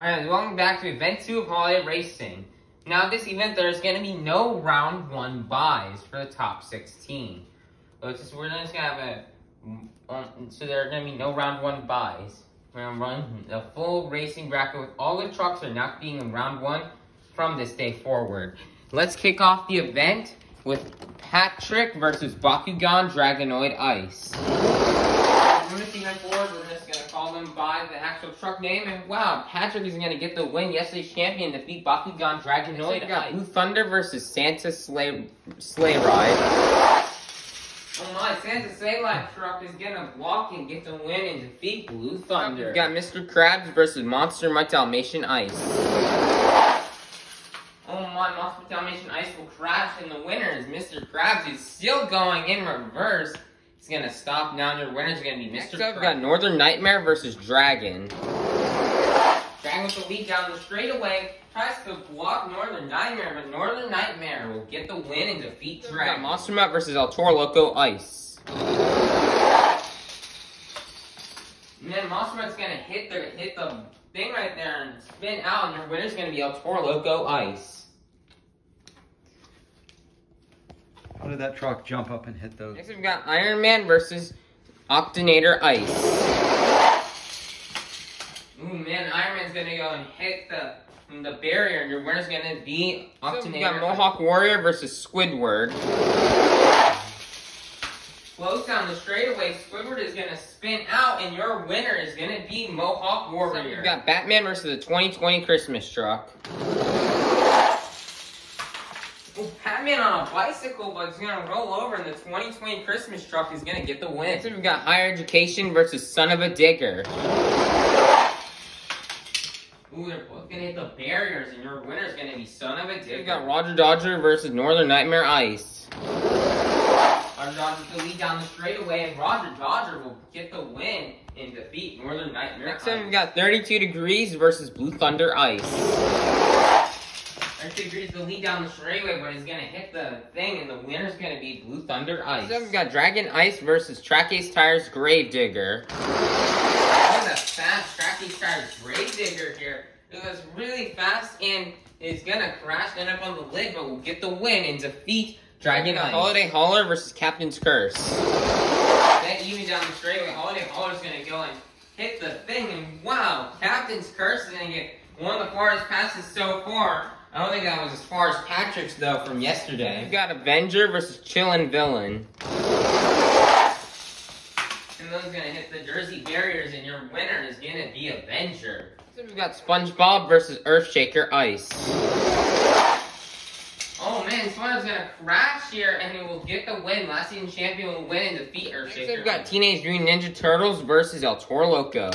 Alright, welcome back to Event 2 of Holiday Racing. Now, this event, there's going to be no round 1 buys for the top 16. So just, we're just going to have a... Um, so there are going to be no round 1 buys. We're going to run a full racing bracket with all the trucks are not being in round 1 from this day forward. Let's kick off the event with Patrick versus Bakugan Dragonoid Ice. We're missing our board, we're just going to call them by the actual truck name. And wow, Patrick is going to get the win. Yesterday's champion defeat Bakugan Dragonoid. We got Blue Thunder versus Santa Sleigh, Sleigh Ride. Oh my, Santa Sleigh Ride truck is going to walk and get the win and defeat Blue Thunder. We got Mr. Krabs versus Monster Mutt Dalmatian Ice. Oh my, Monster Dalmatian Ice will crash and the winner is Mr. Krabs. He's still going in reverse. He's gonna stop now. Your winner's gonna be Mr. Next up, we got Northern Nightmare versus Dragon. Dragon with the lead down the straightaway. Tries to block Northern Nightmare, but Northern Nightmare will get the win and defeat Dragon. We got Monster Mutt versus El Toro Loco Ice. And then Monster Mutt's gonna hit the hit the thing right there and spin out, and your winner's gonna be El Toro Loco Ice. How did that truck jump up and hit those? Next we've got Iron Man versus Octanator Ice. Ooh man, Iron Man's gonna go and hit the the barrier, and your winner's gonna be Octanator. So we got Mohawk Warrior versus Squidward. Close down the straightaway, Squidward is gonna spin out, and your winner is gonna be Mohawk Warrior. So we've got Batman versus the 2020 Christmas truck. On a bicycle, but he's gonna roll over, and the 2020 Christmas truck is gonna get the win. Next, we've got Higher Education versus Son of a Digger. Ooh, they're both gonna hit the barriers, and your winner's gonna be Son of a Digger. We've got Roger Dodger versus Northern Nightmare Ice. Roger Dodger the lead down the straightaway, and Roger Dodger will get the win and defeat Northern Nightmare Next Ice. Next, we've got 32 Degrees versus Blue Thunder Ice. Archie agrees to lead down the straightaway, but he's gonna hit the thing, and the winner's gonna be Blue Thunder Ice. So we've got Dragon Ice versus Track Ace Tires Gravedigger. What a fast Track Ace Tires Gravedigger here. It was really fast, and is gonna crash end up on the lid, but we'll get the win and defeat Dragon Ice. Holiday Hauler versus Captain's Curse. Then even down the straightaway, Holiday Hauler's gonna go and hit the thing, and wow, Captain's Curse is gonna get one of the farthest passes so far. I don't think that was as far as Patrick's, though, from yesterday. We've got Avenger versus Chillin' Villain. And those gonna hit the Jersey barriers, and your winner is gonna be Avenger. So we've got SpongeBob versus Earthshaker Ice. Oh man, SpongeBob's gonna crash here, and he will get the win. Last season champion will win and defeat Earthshaker. Next, we've got Teenage Mutant Ninja Turtles versus El Toro Loco.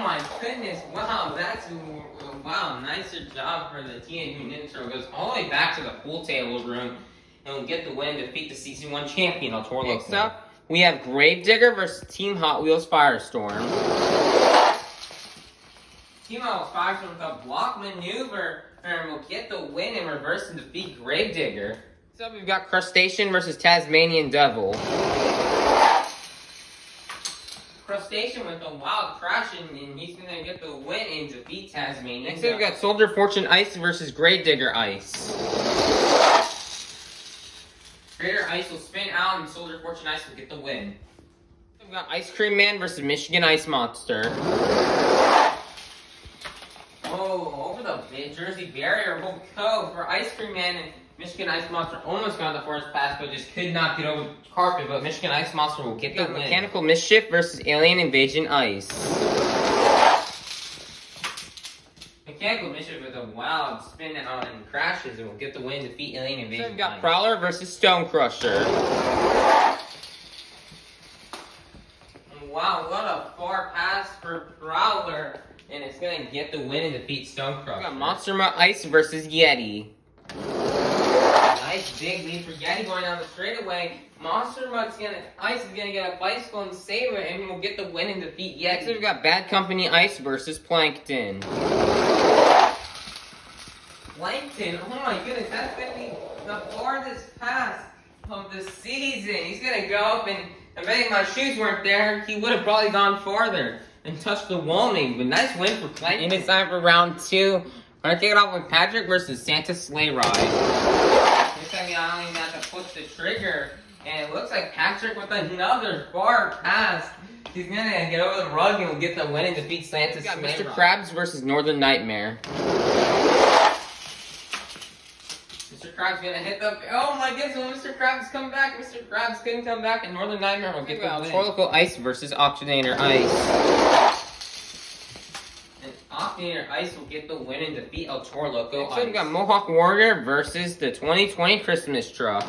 Oh my goodness, wow, that's, wow, nicer job for the Ninja Turtles. Goes all the way back to the pool table room and will get the win to defeat the season one champion, El Toro Next up, we have Gravedigger versus Team Hot Wheels Firestorm. Team Hot Wheels Firestorm with a block maneuver and will get the win and reverse and defeat Gravedigger. So we've got Crustacean versus Tasmanian Devil. Crustacean with a wild crash, and, he's gonna get the win and defeat Tasmania. Next up, we got Soldier Fortune Ice versus Gravedigger Ice. Greater Ice will spin out, and Soldier Fortune Ice will get the win. We've got Ice Cream Man versus Michigan Ice Monster. Oh, over the Jersey barrier we'll go for Ice Cream Man, and Michigan Ice Monster almost got the first pass, but just could not get over the carpet. But Michigan Ice Monster will get the win. Mechanical Mischief versus Alien Invasion Ice. Mechanical Mischief with a wild spin on and crashes and will get the win, defeat Alien Invasion. So we've got Ice. Prowler versus Stone Crusher. Wow, what a far pass for Prowler. And it's going to get the win and defeat Stone Crusher. We got Monster Ice versus Yeti. Nice big lead for Yeti going down the straightaway. Monster Mutt's gonna Ice is gonna get a bicycle and save it, and we'll get the win and defeat Yeti. Next, we've got Bad Company Ice versus Plankton. Plankton, oh my goodness, that's gonna be the farthest pass of the season. He's gonna go up and I bet my shoes weren't there, he would have probably gone farther. and touched the wall maybe. But nice win for Plankton. And it's time for round two. We're gonna kick it off with Patrick versus Santa Sleigh Ride. Time I don't even have to push the trigger. And it looks like Patrick with another far pass. He's gonna get over the rug and get the win and defeat Santa Sleigh Mr. Krabs versus Northern Nightmare. Mr. Krabs gonna hit the. Oh my goodness, will Mr. Krabs come back? Mr. Krabs couldn't come back, and Northern Nightmare will get the win. Toro Loco Ice versus Oxygenator Ice. And Oxygenator Ice will get the win and defeat El Toro Loco Ice. So we got Mohawk Warrior versus the 2020 Christmas truck.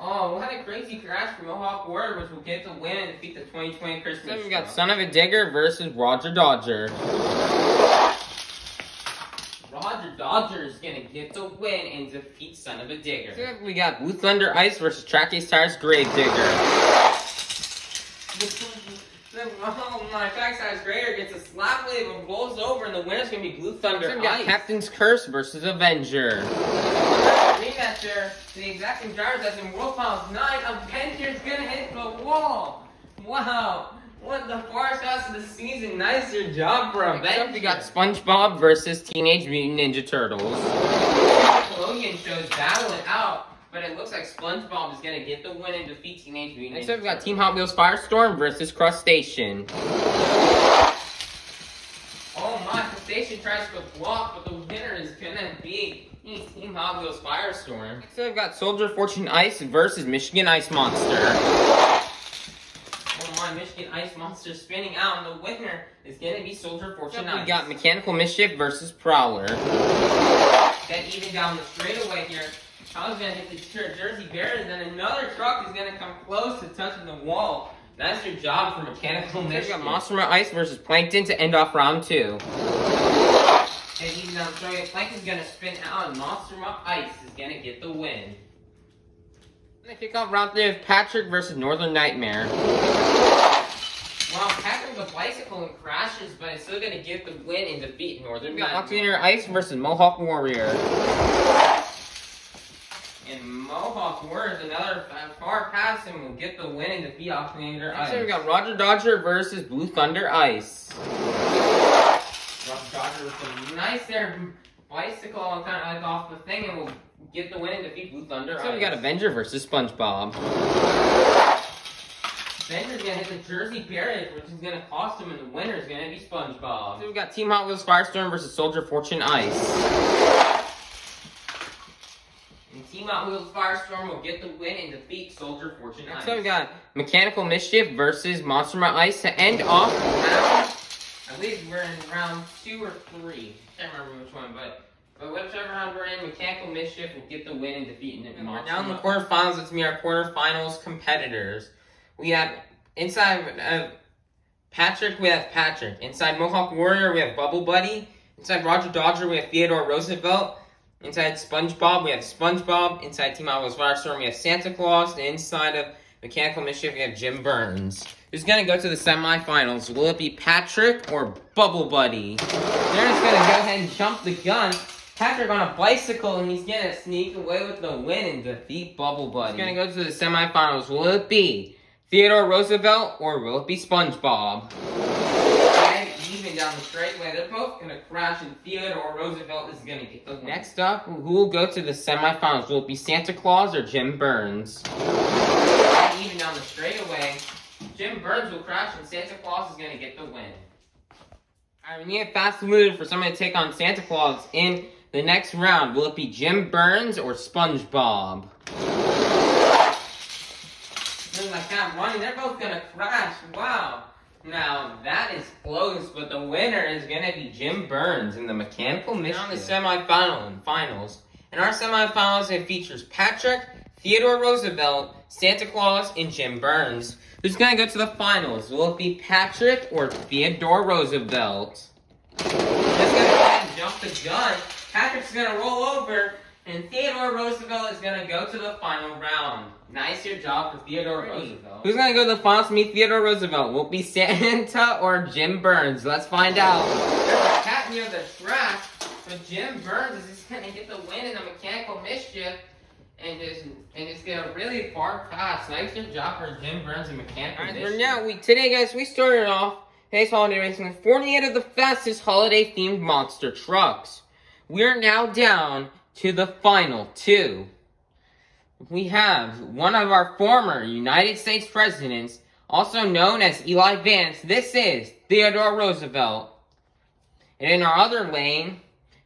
Oh, what a crazy crash for Mohawk Warrior, which will get the win and defeat the 2020 Christmas Then we got Son of a Digger versus Roger Dodger. Roger Dodger is gonna get the win and defeat Son of a Digger. So we got Blue Thunder Ice versus Track Ace Tires Grave Digger. my, Track Tires Grader gets a slap wave and rolls over, and the winner's gonna be Blue Thunder we got. Captain's Curse versus Avenger. Rematcher, the exacting drivers as in World Finals 9, Avenger's gonna hit the wall. Wow. What the far shots of the season. Nicer job, bro. Next we got SpongeBob versus Teenage Mutant Ninja Turtles. Nickelodeon shows one out. But it looks like SpongeBob is gonna get the win and defeat Teenage Mutant Next up, we got Team Hot Wheels Firestorm versus Crustacean. Oh my, Crustacean tries to block, but the winner is gonna be Team Hot Wheels Firestorm. Next up, we've got Soldier Fortune Ice versus Michigan Ice Monster. Oh my, Michigan Ice Monster spinning out, and the winner is going to be Soldier Fortune Ice. We got Mechanical Mischief versus Prowler. Then even down the straightaway here, Prowler's going to hit the Jersey Barriers, and then another truck is going to come close to touching the wall. That's your job for Mechanical. We got Monster Ice versus Plankton to end off round two. And even down the straightaway, Plankton's going to spin out, and Monster Ice is to get the win. Gonna kick off round three with Patrick versus Northern Nightmare. Wow, Patrick with bicycle and crashes, but it's still gonna get the win and defeat Northern Nightmare. Oxygenator Ice versus Mohawk Warrior. And Mohawk Warrior is another far pass and we'll get the win and defeat Oxygenator Ice. Next we got Roger Dodger versus Blue Thunder Ice. Roger Dodger with a nice there bicycle and kind of like off the thing and we'll get the win and defeat Blue Thunder. So we got Avenger versus SpongeBob. Avenger's gonna hit the Jersey Barriers, which is gonna cost him, and the winner is gonna be SpongeBob. So we got Team Hot Wheels Firestorm versus Soldier Fortune Ice. Team Hot Wheels Firestorm will get the win and defeat Soldier Fortune Ice. So we got Mechanical Mischief versus Monster Ice to end off round. I believe we're in round two or three. I Can't remember which one, but but whichever round we're in, Mechanical Mischief will get the win and defeat it. Now in the quarterfinals, it's me, our quarterfinals competitors. We have inside uh, Patrick, we have Patrick. Inside Mohawk Warrior, we have Bubble Buddy. Inside Roger Dodger, we have Theodore Roosevelt. Inside SpongeBob, we have SpongeBob. Inside Team Owl's Firestorm, we have Santa Claus. And inside of Mechanical Mischief, we have Jim Burns. Who's gonna go to the semifinals? Will it be Patrick or Bubble Buddy? They're just gonna go ahead and jump the gun Patrick on a bicycle and he's gonna sneak away with the win and defeat Bubble Buddy. He's gonna go to the semifinals. Will it be Theodore Roosevelt or will it be SpongeBob? Down the straightaway, they're both gonna crash and Theodore Roosevelt is gonna get the win. Next up, who will go to the semifinals? Will it be Santa Claus or Jim Burns? And even down the straightaway, Jim Burns will crash and Santa Claus is gonna get the win. Alright, we need a fast move for somebody to take on Santa Claus in the next round, will it be Jim Burns or SpongeBob? Look like that running, they're both gonna crash. Wow. Now that is close, but the winner is gonna be Jim Burns in the mechanical mischief. on the semifinal and finals. In our semifinals, it features Patrick, Theodore Roosevelt, Santa Claus, and Jim Burns. Who's gonna go to the finals? Will it be Patrick or Theodore Roosevelt? Let's go ahead and jump the gun. Patrick's gonna roll over, and Theodore Roosevelt is gonna go to the final round. Nicer job for Theodore Roosevelt. Who's gonna go to the finals meet Theodore Roosevelt? Will it be Santa or Jim Burns? Let's find out. There's a cat near the track, but Jim Burns is gonna get the win in the mechanical mischief. and just and just get a really far pass. Nice job for Jim Burns and mechanical. Alright, for now, we today, guys, we started off today's holiday racing with 48 of the fastest holiday-themed monster trucks. We're now down to the final two. We have one of our former United States presidents, also known as Eli Vance. This is Theodore Roosevelt. And in our other lane,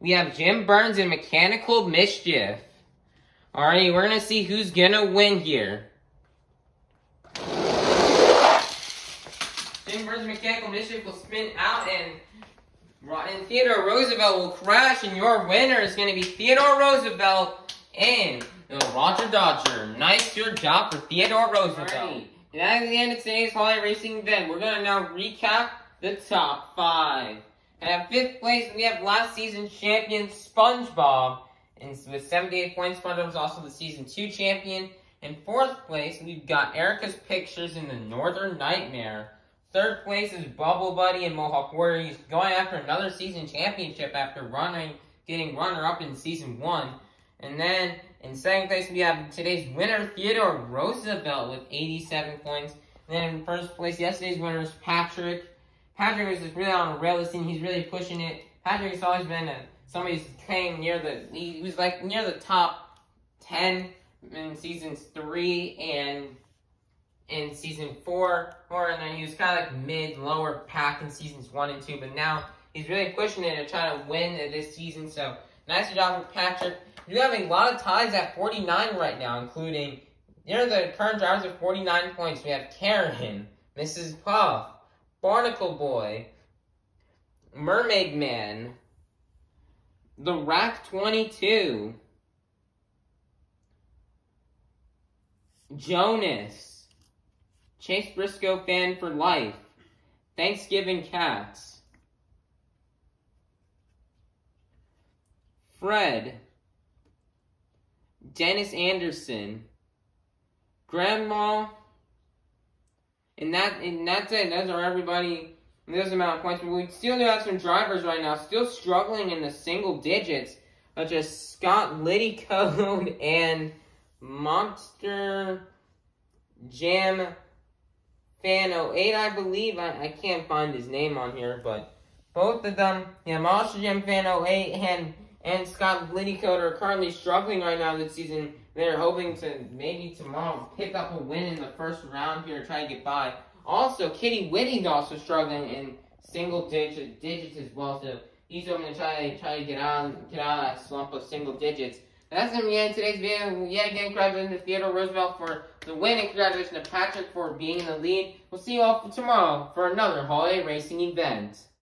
we have Jim Burns and Mechanical Mischief. Alright, we're gonna see who's gonna win here. Jim Burns Mechanical Mischief will spin out and, and Theodore Roosevelt will crash and your winner is gonna be Theodore Roosevelt and the Roger Dodger. Nice your job for Theodore Roosevelt. Right. And that's the end of today's holiday racing event. We're gonna now recap the top five. And at fifth place, we have last season champion SpongeBob. And with 78 points, SpongeBob is also the season two champion. In fourth place, we've got Erica's Pictures in the Northern Nightmare. Third place is Bubble Buddy and Mohawk Warriors going after another season championship after running, getting runner-up in season one. And then in second place, we have today's winner, Theodore Roosevelt, with 87 points. And then in first place, yesterday's winner is Patrick Patrick is just really on a rail this He's really pushing it. Patrick has always been a, somebody who's came near the, he was like near the top 10 in seasons three and in season four, four, and then he was kind of like mid, lower pack in seasons one and two, but now he's really pushing it and trying to win this season, so nice job for Patrick. You have a lot of ties at 49 right now, including, you know, the current drivers with 49 points. We have Karen, Mrs. Puff, Barnacle Boy, Mermaid Man, The Rack 22, Jonas, Chase Briscoe Fan for Life, Thanksgiving Cats, Fred, Dennis Anderson, Grandma, and that and that's it. Those are everybody. This amount of points, but we still do have some drivers right now, still struggling in the single digits, such as Scott Liddycode and Monster Jam Fan 08, I believe. I, I can't find his name on here, but both of them, yeah, Monster Jam Fan 08 and and Scott Liddycode are currently struggling right now this season. They're hoping to maybe tomorrow pick up a win in the first round here, and try to get by. Also, Kitty Whitty's also struggling in single digit, digits as well, so he's hoping to try to try to get out get out of that slump of single digits. That's gonna be it today's video. Yet again, congratulations to Theodore Roosevelt for the win, and congratulations to Patrick for being in the lead. We'll see you all tomorrow for another holiday racing event.